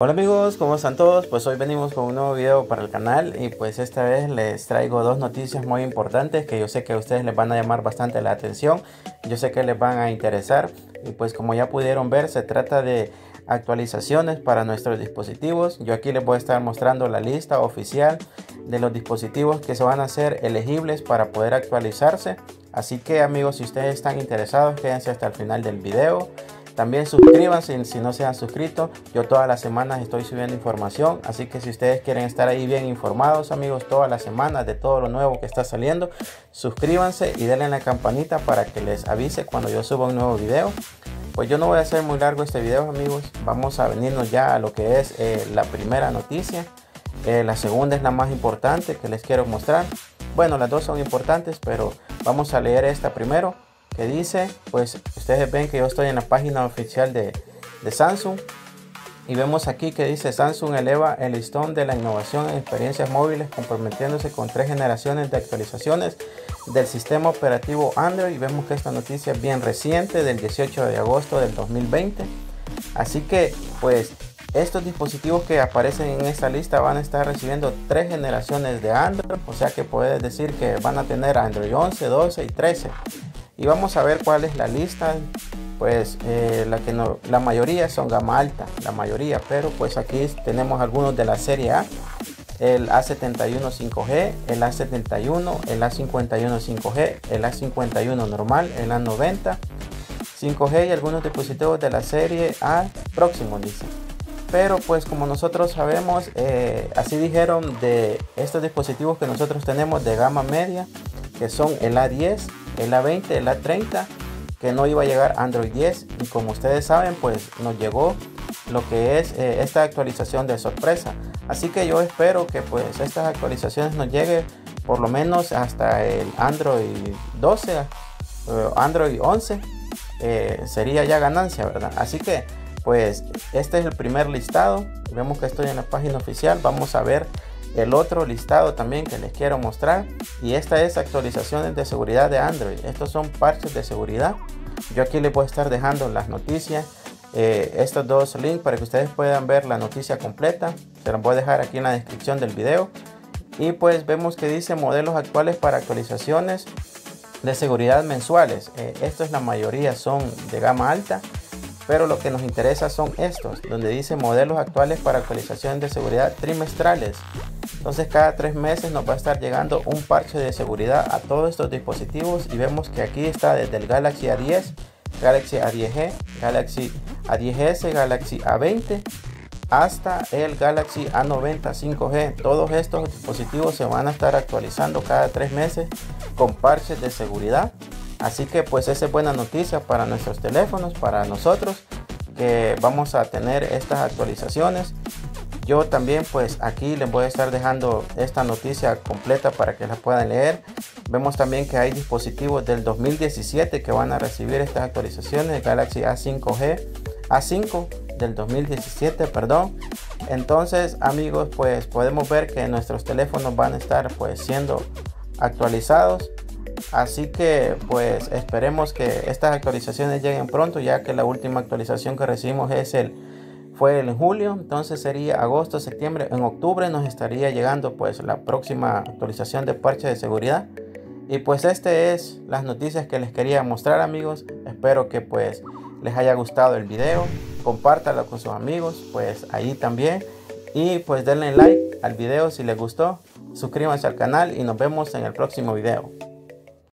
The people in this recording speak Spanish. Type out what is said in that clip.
Hola amigos, ¿cómo están todos? Pues hoy venimos con un nuevo video para el canal y pues esta vez les traigo dos noticias muy importantes que yo sé que a ustedes les van a llamar bastante la atención, yo sé que les van a interesar y pues como ya pudieron ver se trata de actualizaciones para nuestros dispositivos. Yo aquí les voy a estar mostrando la lista oficial de los dispositivos que se van a hacer elegibles para poder actualizarse. Así que amigos, si ustedes están interesados, quédense hasta el final del video. También suscríbanse si no se han suscrito. Yo todas las semanas estoy subiendo información. Así que si ustedes quieren estar ahí bien informados, amigos, todas las semanas de todo lo nuevo que está saliendo, suscríbanse y denle la campanita para que les avise cuando yo suba un nuevo video. Pues yo no voy a hacer muy largo este video, amigos. Vamos a venirnos ya a lo que es eh, la primera noticia. Eh, la segunda es la más importante que les quiero mostrar. Bueno, las dos son importantes, pero vamos a leer esta primero que dice, pues ustedes ven que yo estoy en la página oficial de, Samsung. Y vemos aquí que dice Samsung eleva el listón de la innovación en experiencias móviles comprometiéndose con tres generaciones de actualizaciones del sistema operativo Android y vemos que esta noticia es bien reciente del 18 de agosto del 2020 así que pues estos dispositivos que aparecen en esta lista van a estar recibiendo tres generaciones de Android. O sea que puedes decir que van a tener Android 11 12 y 13 y vamos a ver cuál es la lista. Pues eh, la que no, la mayoría son gama alta la mayoría pero pues aquí tenemos algunos de la serie A. El A71 5G el A71 el A51 5G el A51 normal el A90 5G y algunos dispositivos de la serie A próximo dice. Pero pues como nosotros sabemos eh, así dijeron de estos dispositivos que nosotros tenemos de gama media que son el A10 el A20, el A30, que no iba a llegar Android 10 y como ustedes saben pues nos llegó lo que es eh, esta actualización de sorpresa. Así que yo espero que pues estas actualizaciones nos llegue por lo menos hasta el Android 12, eh, Android 11, eh, sería ya ganancia, ¿verdad? Así que pues este es el primer listado. Vemos que estoy en la página oficial. Vamos a ver el otro listado también que les quiero mostrar. Y esta es actualizaciones de seguridad de Android. Estos son parches de seguridad. Yo aquí les voy a estar dejando las noticias eh, estos dos links para que ustedes puedan ver la noticia completa. Se los voy a dejar aquí en la descripción del video. Y pues vemos que dice modelos actuales para actualizaciones de seguridad mensuales. Eh, esto es la mayoría son de gama alta pero lo que nos interesa son estos, donde dice modelos actuales para actualización de seguridad trimestrales. Entonces cada tres meses nos va a estar llegando un parche de seguridad a todos estos dispositivos y vemos que aquí está desde el Galaxy A10, Galaxy A10G, Galaxy A10S, Galaxy A20 hasta el Galaxy A90 5G. Todos estos dispositivos se van a estar actualizando cada tres meses con parches de seguridad Así que pues esa es buena noticia para nuestros teléfonos, para nosotros que vamos a tener estas actualizaciones. Yo también pues aquí les voy a estar dejando esta noticia completa para que la puedan leer. Vemos también que hay dispositivos del 2017 que van a recibir estas actualizaciones. Galaxy A5G, A5 del 2017, perdón. Entonces amigos pues podemos ver que nuestros teléfonos van a estar pues siendo actualizados Así que pues esperemos que estas actualizaciones lleguen pronto ya que la última actualización que recibimos es el fue en julio, entonces sería agosto, septiembre, en octubre nos estaría llegando pues la próxima actualización de parche de seguridad. Y pues este es las noticias que les quería mostrar amigos. Espero que pues les haya gustado el video. Compártalo con sus amigos, pues ahí también. Y pues denle like al video si les gustó. Suscríbanse al canal y nos vemos en el próximo video.